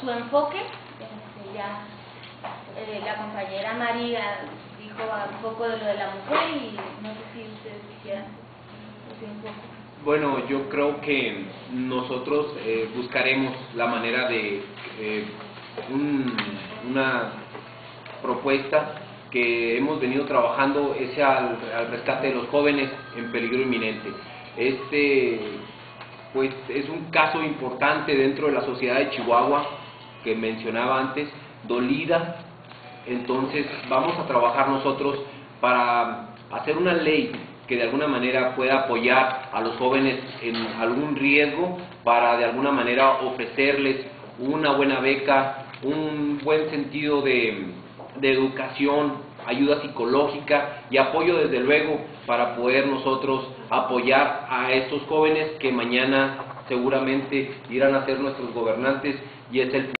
su enfoque. Este, ya eh, la compañera María dijo un poco de lo de la mujer y no sé si ustedes quisieran decir un poco. Bueno, yo creo que nosotros eh, buscaremos la manera de eh, un- una propuesta que hemos venido trabajando es al, al rescate de los jóvenes en peligro inminente. Este pues es un caso importante dentro de la sociedad de Chihuahua que mencionaba antes, dolida. Entonces vamos a trabajar nosotros para hacer una ley que de alguna manera pueda apoyar a los jóvenes en algún riesgo para de alguna manera ofrecerles una buena beca, un buen sentido de, de educación, ayuda psicológica y apoyo desde luego para poder nosotros apoyar a estos jóvenes que mañana seguramente irán a ser nuestros gobernantes y es el